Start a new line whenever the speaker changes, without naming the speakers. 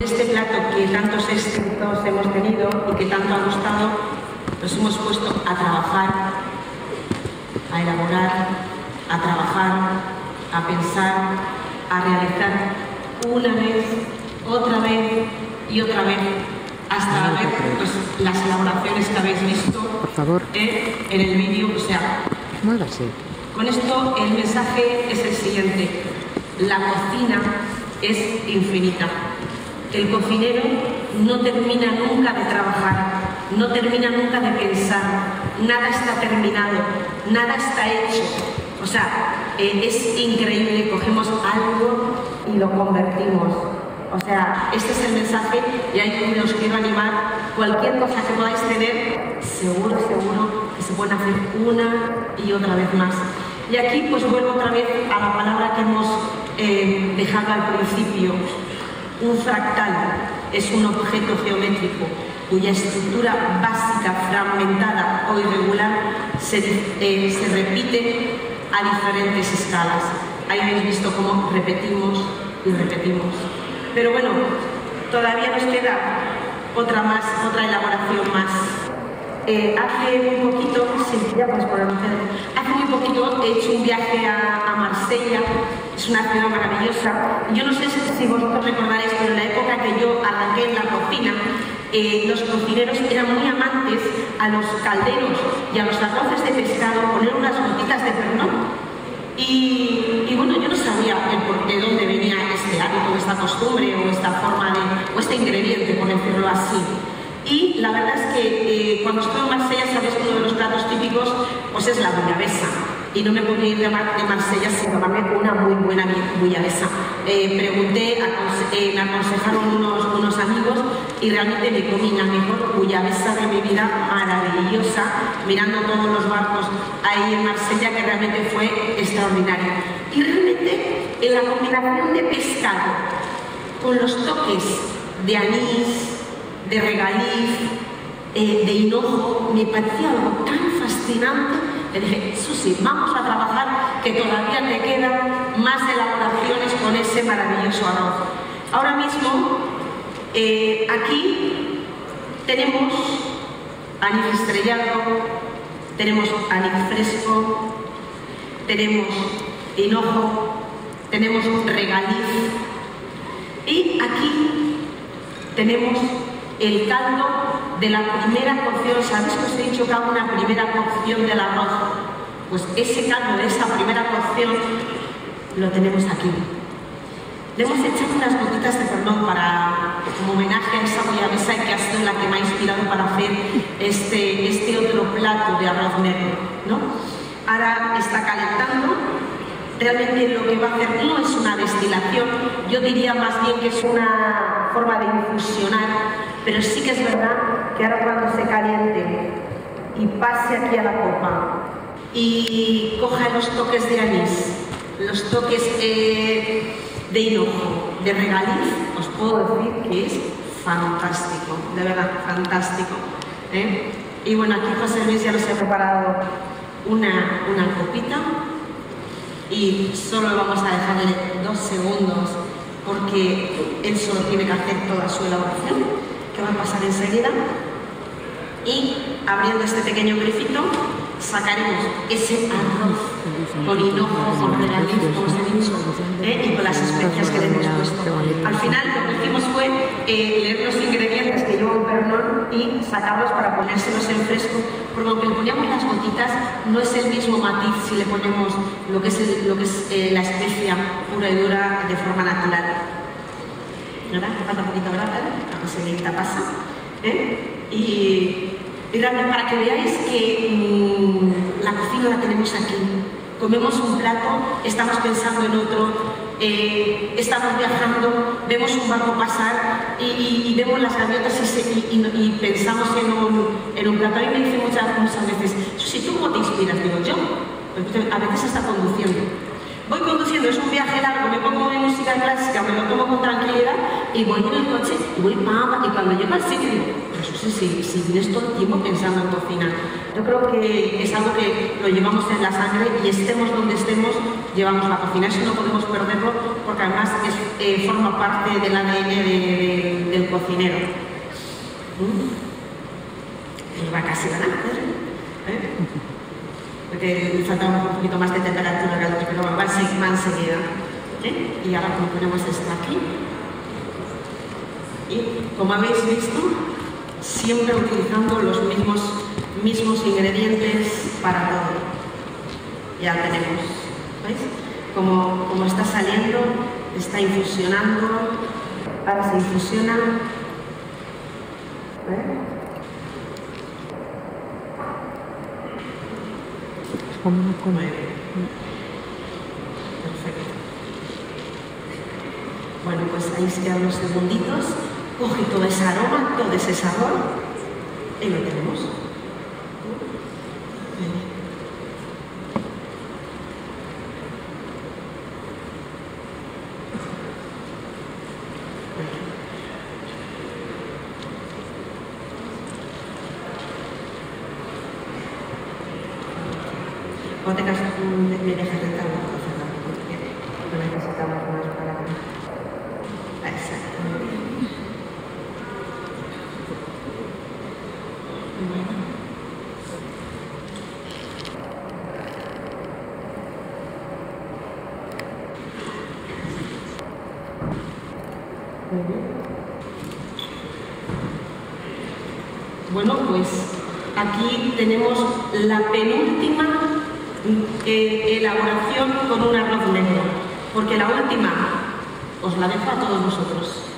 Este plato que tantos éxitos hemos tenido y que tanto ha gustado, nos hemos puesto a trabajar, a elaborar, a trabajar, a pensar, a realizar una vez, otra vez y otra vez hasta ver pues, las elaboraciones que habéis visto
Por favor.
eh, en el vídeo. O sea,
Muévase.
con esto el mensaje es el siguiente. La cocina es infinita. El cocinero no termina nunca de trabajar, no termina nunca de pensar, nada está terminado, nada está hecho. O sea, eh, es increíble, cogemos algo y lo convertimos. O sea, este es el mensaje y ahí os quiero animar. Cualquier cosa que podáis tener, seguro, seguro que se puede hacer una y otra vez más. Y aquí pues vuelvo otra vez a la palabra que hemos eh, dejado al principio. Un fractal es un objeto geométrico cuya estructura básica, fragmentada o irregular se, eh, se repite a diferentes escalas. Ahí habéis visto cómo repetimos y repetimos. Pero bueno, todavía nos queda otra más, otra elaboración más. Eh, hace muy poquito, sí, ya Pedro. hace muy poquito he hecho un viaje a, a Marsella, es una ciudad maravillosa. Yo no sé si, vosotros recordaréis, pero en la época que yo arranqué en la cocina, eh, los cocineros eran muy amantes a los calderos y a los arroces de pescado poner unas gotitas de pernón. Y, y, bueno, yo no sabía el por qué, dónde venía este hábito, esta costumbre o esta forma de, o este ingrediente, por decirlo así. Y la verdad es que eh, cuando estoy en Marsella, sabéis que uno de los platos típicos pues es la bullabesa. Y no me podía ir de, Mar de Marsella sin tomarme una muy buena bullabesa. Eh, pregunté, eh, me aconsejaron unos, unos, amigos y realmente me comí la mejor bullabesa de mi vida, maravillosa, mirando todos los barcos ahí en Marsella, que realmente fue extraordinario. Y realmente en la combinación de pescado con los toques de anís, de regaliz, eh, de hinojo, me parecía algo tan fascinante. Le dije, Susi, vamos a trabajar que todavía te quedan más elaboraciones con ese maravilloso arroz. Ahora mismo, eh, aquí tenemos anís estrellado, tenemos anís fresco, tenemos hinojo, tenemos regaliz y aquí tenemos el caldo de la primera cocción. ¿Sabéis que os he dicho que hago una primera cocción del arroz? Pues ese caldo de esa primera cocción lo tenemos aquí. Le hemos echado unas gotitas de perdón para, como homenaje a esa bullabesa que ha sido la que me ha inspirado para hacer este, este otro plato de arroz negro. ¿no? Ahora está calentando. Realmente lo que va a hacer no es una destilación, yo diría más bien que es una forma de infusionar pero sí que es verdad que ahora cuando se caliente y pase aquí a la copa y coja los toques de anís, los toques eh, de hinojo, de regaliz, os puedo decir que es fantástico, de verdad, fantástico. ¿eh? Y bueno, aquí José Luis ya nos ha preparado una, una copita y solo vamos a dejarle dos segundos porque él solo tiene que hacer toda su elaboración a pasar enseguida. Y abriendo este pequeño grifito, sacaremos ese arroz con hinojo, con regaliz, como os he dicho, ¿eh? y con las especias que le hemos puesto. Al final lo que hicimos fue eh, leer los ingredientes que lleva un pernón y sacarlos para ponérselos en fresco, porque aunque le poníamos las gotitas, no es el mismo matiz si le ponemos lo que es, el, lo que es eh, la especia pura y dura de forma natural. ¿Verdad? Falta un poquito, ¿verdad? La posibilidad pasa. ¿eh? Y, y realmente para que veáis que mmm, la cocina la tenemos aquí. Comemos un plato, estamos pensando en otro, eh, estamos viajando, vemos un barco pasar y, vemos las gaviotas y, pensamos en un, en un plato. A mí me dicen muchas, muchas veces, si tú cómo te inspiras, digo yo, a veces hasta conduciendo. Es un viaje largo, me pongo de música clásica, me lo tomo con tranquilidad y voy en el coche y voy pam, y cuando llego al sitio digo, eso si, si vienes todo el tiempo pensando en cocina. Yo creo que es algo que lo llevamos en la sangre y estemos donde estemos, llevamos la cocina. Eso no podemos perderlo porque además eh, forma parte del ADN de, de, cocinero. ¿Mm? Porque le falta un poquito más de temperatura, pero va, va enseguida. ¿eh? Y ahora ponemos esto aquí. Y como habéis visto, siempre utilizando los mismos, mismos ingredientes para todo. Ya tenemos, ¿veis? Como, como está saliendo, está infusionando, ahora se infusiona. ¿eh? Muy bien. Perfecto. Bueno, pues ahí se quedan unos segunditos, coge todo ese aroma, todo ese sabor y lo tenemos. Bien. Bueno. Muy bien. Bueno, pues aquí tenemos la penúltima eh, elaboración con un arroz negro, porque la última os la dejo a todos vosotros.